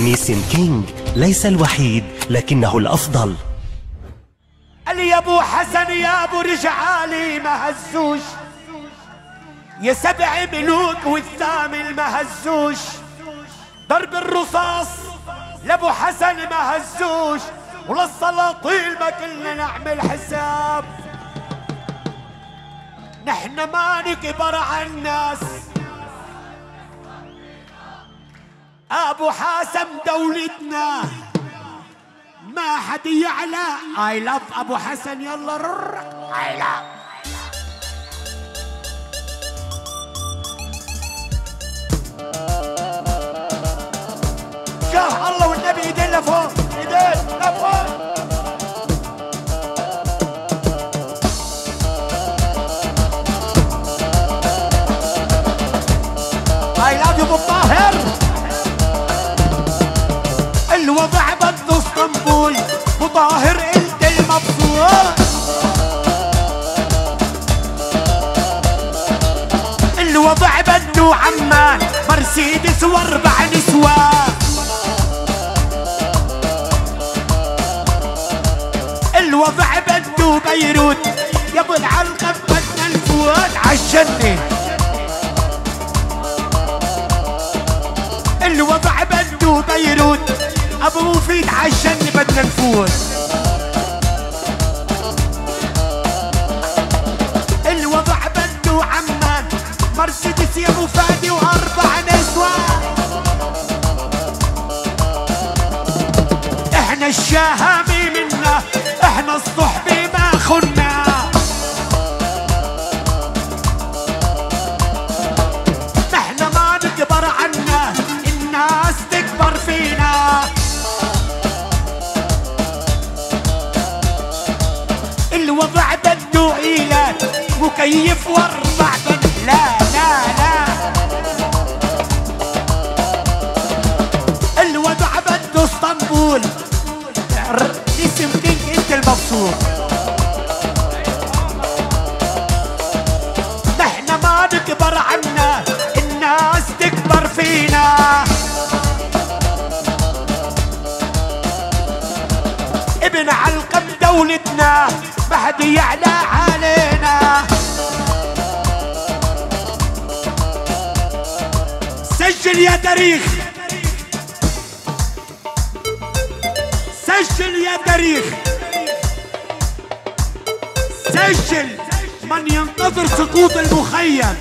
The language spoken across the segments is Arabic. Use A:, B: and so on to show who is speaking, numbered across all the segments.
A: نيسن كينج ليس الوحيد لكنه الأفضل.
B: قال يا أبو حسن يا أبو رجعالي ما هزوش يا سبع ملوك والثامن ما هزوش ضرب الرصاص لأبو حسن ما هزوش وللسلاطين ما كلنا نعمل حساب. نحن ما نكبر على الناس. أبو حاسم دولتنا. ما حد يعلى. اي لاف أبو حسن. يلا اي لاف الوضع بده اسطنبول وطاهر انت المبسوط. الوضع بده عمان مرسيدس واربع نسوان الوضع بده بيروت يا ابو العلقم بدنا الفوت عالجنة أبو مفيد عالجنة بدنا نفوت الوضع بده عمان مرسيدس يا أبو فادي وأربع نسوان. إحنا الشهامي الوضع بده عيلات مكيف واربع لا لا لا. الوضع بده اسطنبول. اسم كينج انت المبسوط. يعلى علينا. سجل يا تاريخ. سجل يا تاريخ. سجل من ينتظر سقوط المخيم.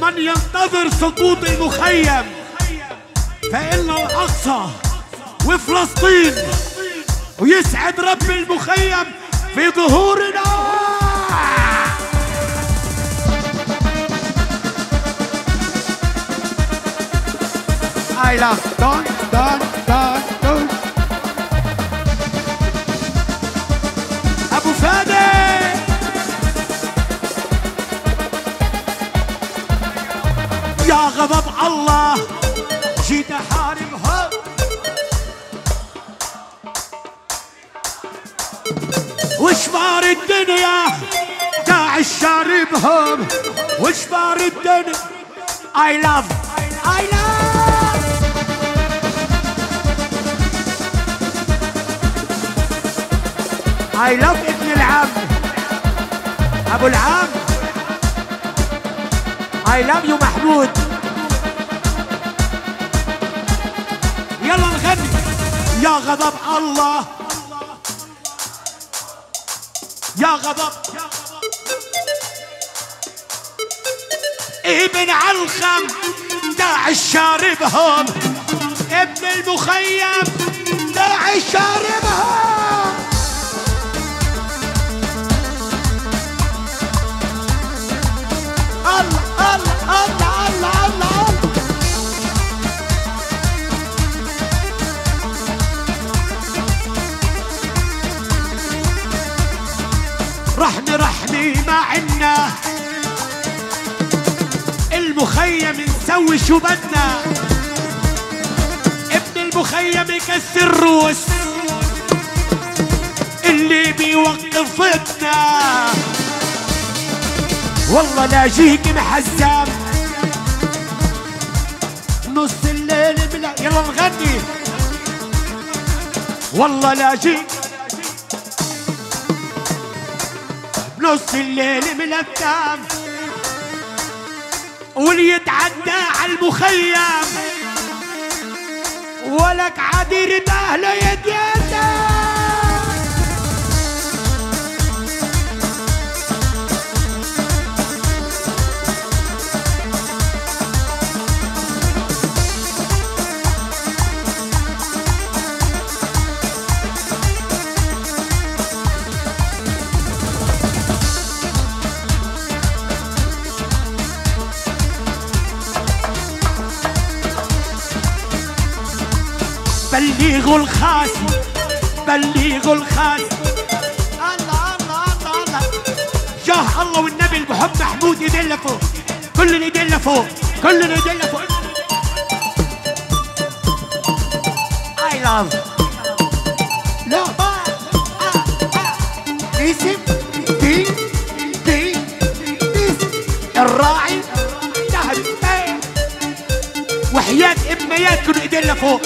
B: من ينتظر سقوط المخيم. فإن الأقصى وفلسطين ويسعد رب المخيم. في ظهورنا ابو فادي يا غضب الله. جيت احاربها وشبار الدنيا داعش شاربهم وشبار الدنيا؟ I love. I love. I love ابن العم ابو العم I love you محمود يلا نغني يا غضب الله يا غضب. ابن علخم داعش شاربهم ابن المخيم داعش شاربهم عنا. المخيم نسوي شو بدنا. ابن المخيم يكسر روس اللي بيوقف فتنا والله لاجيك محزم. بنص الليل بلا يلا نغني. والله لا بنص الليل ملثم واللي يتعدى على المخيم. ولك عديرة أهله يتيتم بلغوا الخاسي بلغوا الخاسي الله الله الله الله جاه الله والنبي المحب محمود ايدين لفوق كل الايدين لفوق كل الايدين لفوق. اي لاف لا. اسم دي دي اسم الراعي وحياة اميات كل ايدين لفوق.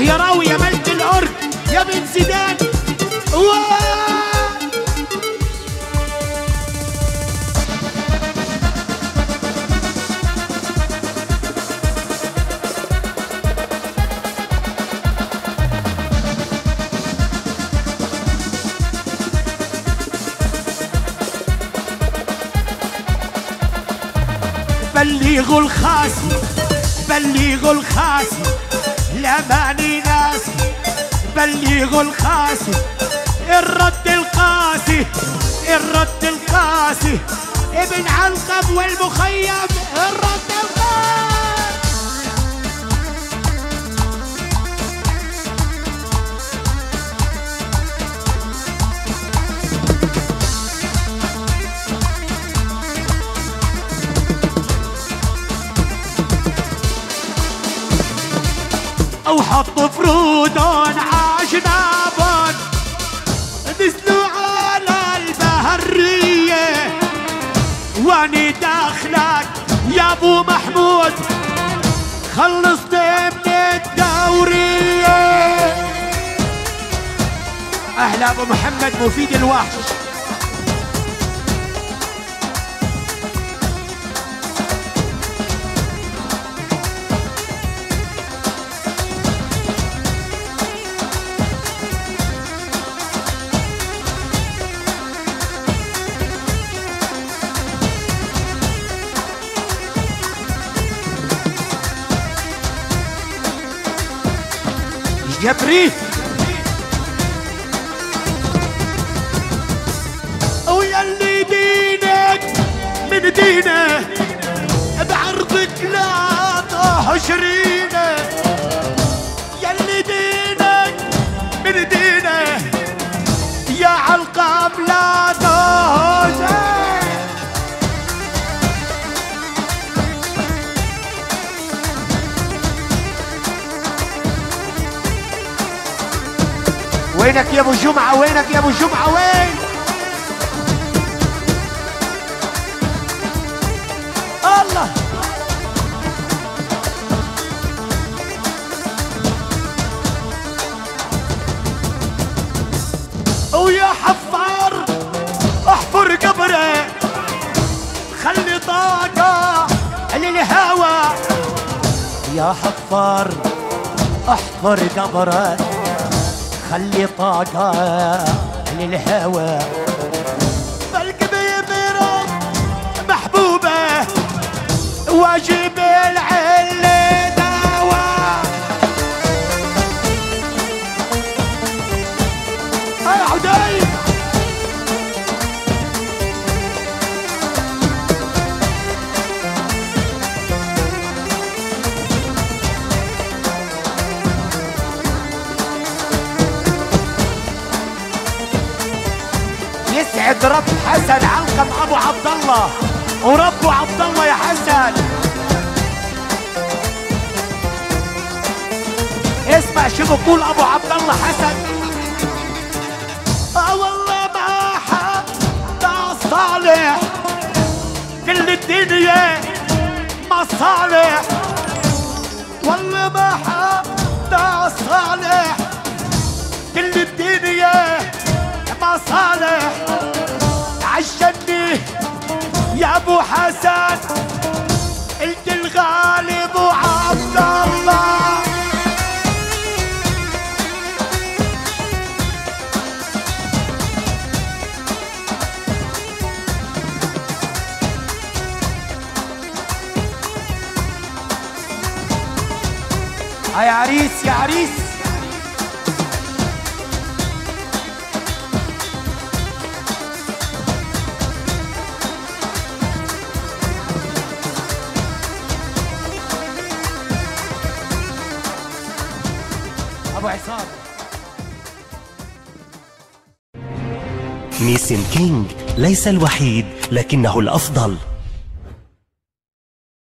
B: يا راوي يا ملك الأرض يا بن زيدان! بلغوا الخاسي بلغوا الخاسي لا ناسي بلغوا الخاسي الرد القاسي الرد القاسي ابن علقم والمخيم الرد القاسي. وحط فرودون عجنابون نزلوا على البهرية. وأني داخلك يا أبو محمود خلصت من الدورية. أهلا أبو محمد مفيد الوحش. جبري ويلي دينك من دينه بعرضك لا يلي وينك يا أبو جمعة؟ وينك يا أبو جمعة؟ وين؟ الله. ويا حفار احفر قبره. خلي طاقة للهوى يا حفار احفر قبره. خلي طاقة للهوى. بالقبي مرض محبوبة واجب يسعد رب حسن علقم أبو عبد الله ورب عبد الله يا حسن. اسمع شو بقول أبو عبد الله حسن آه والله ما حد صالح. كل الدنيا مصالح والله ما حد صالح. كل الدنيا مصالح عشني يا أبو حسن. قلت الغالب وعبد الله. يا عريس يا عريس.
A: نيسن كينج ليس الوحيد لكنه الأفضل.